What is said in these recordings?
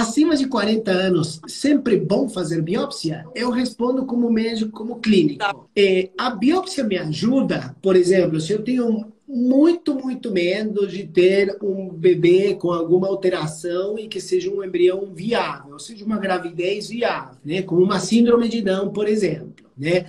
acima de 40 anos, sempre bom fazer biópsia? Eu respondo como médico, como clínico. Tá. É, a biópsia me ajuda, por exemplo, se eu tenho muito, muito medo de ter um bebê com alguma alteração e que seja um embrião viável, ou seja, uma gravidez viável, né? Como uma síndrome de Down, por exemplo, né?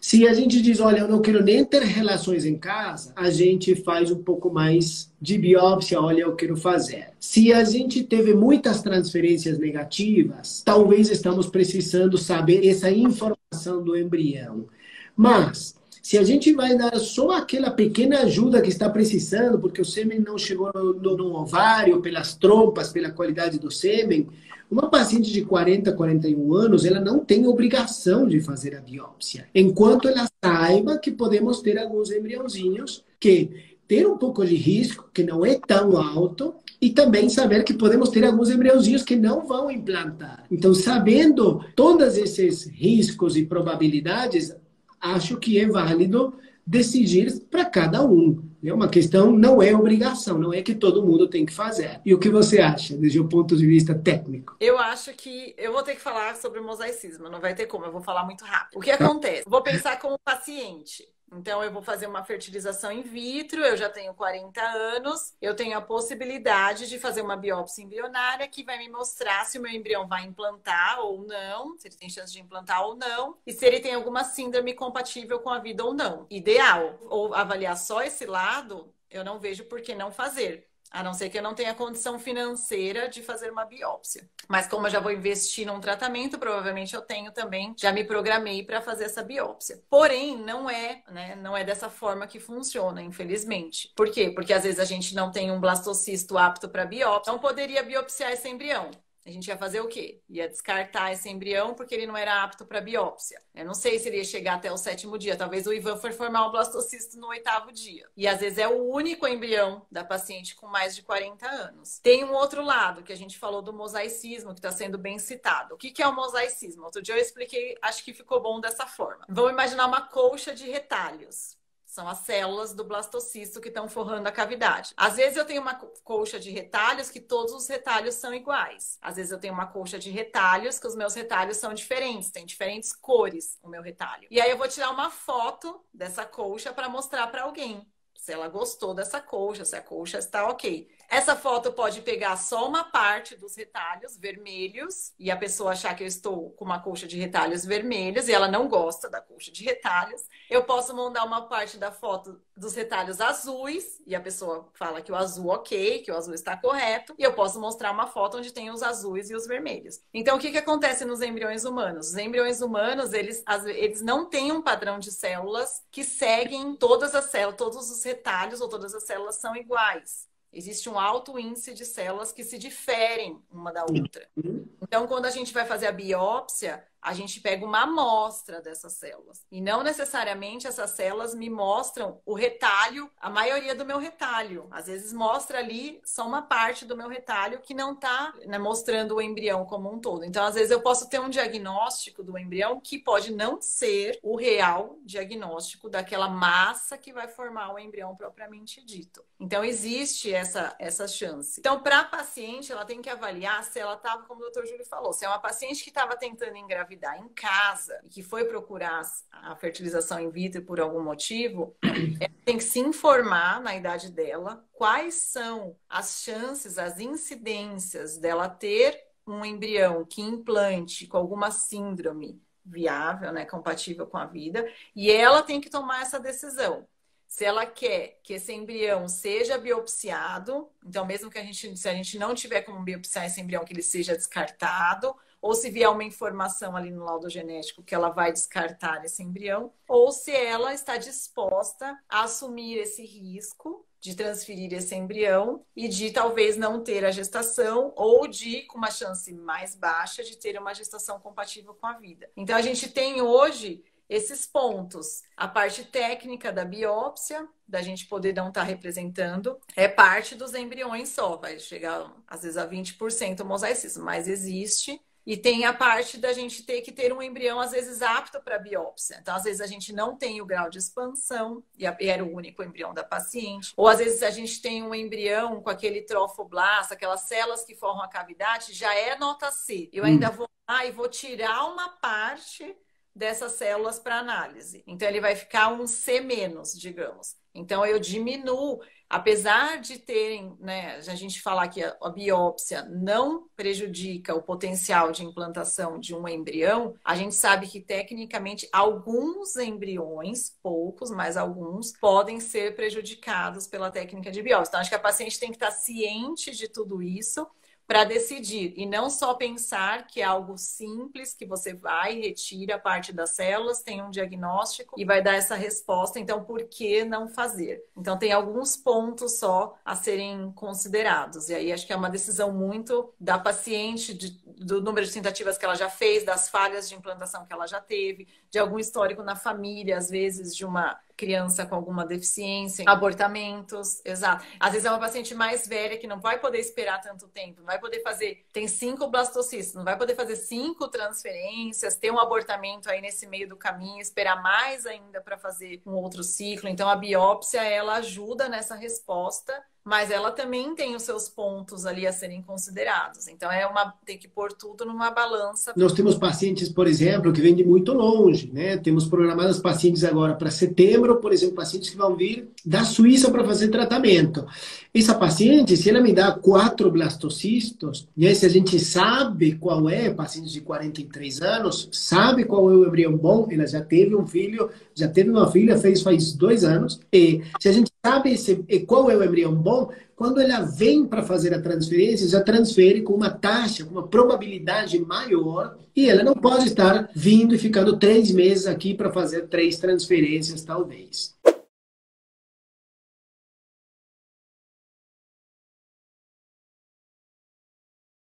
Se a gente diz, olha, eu não quero nem ter relações em casa, a gente faz um pouco mais de biópsia, olha, eu quero fazer. Se a gente teve muitas transferências negativas, talvez estamos precisando saber essa informação do embrião. Mas se a gente vai dar só aquela pequena ajuda que está precisando, porque o sêmen não chegou no, no, ovário, pelas trompas, pela qualidade do sêmen, uma paciente de 40, 41 anos, ela não tem obrigação de fazer a biópsia, enquanto ela saiba que podemos ter alguns embriãozinhos que ter um pouco de risco, que não é tão alto, e também saber que podemos ter alguns embriãozinhos que não vão implantar. Então, sabendo todos esses riscos e probabilidades, acho que é válido decidir para cada um. É uma questão, não é obrigação, não é que todo mundo tem que fazer. E o que você acha, desde o ponto de vista técnico? Eu acho que eu vou ter que falar sobre mosaicismo, não vai ter como, eu vou falar muito rápido. O que acontece? Vou pensar como paciente. Então, eu vou fazer uma fertilização in vitro, eu já tenho 40 anos, eu tenho a possibilidade de fazer uma biópsia embrionária que vai me mostrar se o meu embrião vai implantar ou não, se ele tem chance de implantar ou não, e se ele tem alguma síndrome compatível com a vida ou não. Ideal. Ou avaliar só esse lado, eu não vejo por que não fazer. A não ser que eu não tenha condição financeira de fazer uma biópsia. Mas como eu já vou investir num tratamento, provavelmente eu tenho também, já me programei para fazer essa biópsia. Porém, não é, né, não é dessa forma que funciona, infelizmente. Por quê? Porque às vezes a gente não tem um blastocisto apto para biópsia, não poderia biopsiar esse embrião. A gente ia fazer o quê? Ia descartar esse embrião porque ele não era apto para biópsia. Eu não sei se ele ia chegar até o sétimo dia. Talvez o Ivan for formar um blastocisto no oitavo dia. E às vezes é o único embrião da paciente com mais de 40 anos. Tem um outro lado que a gente falou do mosaicismo, que está sendo bem citado. O que é o mosaicismo? Outro dia eu expliquei, acho que ficou bom dessa forma. Vamos imaginar uma colcha de retalhos. São as células do blastocisto que estão forrando a cavidade. Às vezes eu tenho uma colcha de retalhos que todos os retalhos são iguais. Às vezes eu tenho uma colcha de retalhos que os meus retalhos são diferentes, tem diferentes cores o meu retalho. E aí eu vou tirar uma foto dessa colcha para mostrar para alguém se ela gostou dessa colcha, se a colcha está ok. Essa foto pode pegar só uma parte dos retalhos vermelhos e a pessoa achar que eu estou com uma colcha de retalhos vermelhos e ela não gosta da colcha de retalhos. Eu posso mandar uma parte da foto dos retalhos azuis e a pessoa fala que o azul ok, que o azul está correto. E eu posso mostrar uma foto onde tem os azuis e os vermelhos. Então, o que, que acontece nos embriões humanos? Os embriões humanos, eles, eles não têm um padrão de células que seguem todas as células, todos os retalhos ou todas as células são iguais. Existe um alto índice de células que se diferem uma da outra. Uhum. Então, quando a gente vai fazer a biópsia, a gente pega uma amostra dessas células. E não necessariamente essas células me mostram o retalho, a maioria do meu retalho. Às vezes mostra ali só uma parte do meu retalho que não está né, mostrando o embrião como um todo. Então, às vezes eu posso ter um diagnóstico do embrião que pode não ser o real diagnóstico daquela massa que vai formar o embrião propriamente dito. Então, existe essa, essa chance. Então, para a paciente, ela tem que avaliar se ela estava, como o doutor Júlio falou, se é uma paciente que estava tentando engravidar engravidar em casa e que foi procurar a fertilização in vitro por algum motivo, ela tem que se informar na idade dela quais são as chances, as incidências dela ter um embrião que implante com alguma síndrome viável, né, compatível com a vida, e ela tem que tomar essa decisão. Se ela quer que esse embrião seja biopsiado, então mesmo que a gente, se a gente não tiver como biopsiar esse embrião, que ele seja descartado, ou se vier uma informação ali no laudo genético que ela vai descartar esse embrião, ou se ela está disposta a assumir esse risco de transferir esse embrião e de talvez não ter a gestação ou de, com uma chance mais baixa, de ter uma gestação compatível com a vida. Então, a gente tem hoje esses pontos. A parte técnica da biópsia, da gente poder não estar tá representando, é parte dos embriões só, vai chegar às vezes a 20% mosaicismo, mas existe E tem a parte da gente ter que ter um embrião, às vezes, apto para biópsia. Então, às vezes, a gente não tem o grau de expansão, e era o único embrião da paciente. Ou, às vezes, a gente tem um embrião com aquele trofoblasto, aquelas células que formam a cavidade, já é nota C. Eu ainda hum. vou lá e vou tirar uma parte dessas células para análise. Então, ele vai ficar um C menos, digamos. Então, eu diminuo, apesar de terem, né, a gente falar que a, a, biópsia não prejudica o potencial de implantação de um embrião, a gente sabe que, tecnicamente, alguns embriões, poucos, mas alguns, podem ser prejudicados pela técnica de biópsia. Então, acho que a paciente tem que estar ciente de tudo isso para decidir e não só pensar que é algo simples que você vai retira parte das células, tem um diagnóstico e vai dar essa resposta. Então, por que não fazer? Então, tem alguns pontos só a serem considerados. E aí acho que é uma decisão muito da paciente, de, do número de tentativas que ela já fez, das falhas de implantação que ela já teve, de algum histórico na família, às vezes de uma criança com alguma deficiência, abortamentos, exato. Às vezes é uma paciente mais velha que não vai poder esperar tanto tempo, não vai poder fazer, tem cinco blastocistos, não vai poder fazer cinco transferências, ter um abortamento aí nesse meio do caminho, esperar mais ainda para fazer um outro ciclo. Então a biópsia ela ajuda nessa resposta mas ela também tem os seus pontos ali a serem considerados. Então é uma tem que pôr tudo numa balança. Nós temos pacientes, por exemplo, que vêm de muito longe, né? Temos programadas pacientes agora para setembro, por exemplo, pacientes que vão vir da Suíça para fazer tratamento. Essa paciente, se ela me dá quatro blastocistos, né? Se a gente sabe qual é, paciente de 43 anos, sabe qual é o embrião bom, ela já teve um filho, já teve uma filha, fez faz dois anos, e se a gente sabe esse, qual é o embrião bom bom, quando ela vem para fazer a transferência, já transfere com uma taxa, com uma probabilidade maior, e ela não pode estar vindo e ficando três meses aqui para fazer três transferências, talvez.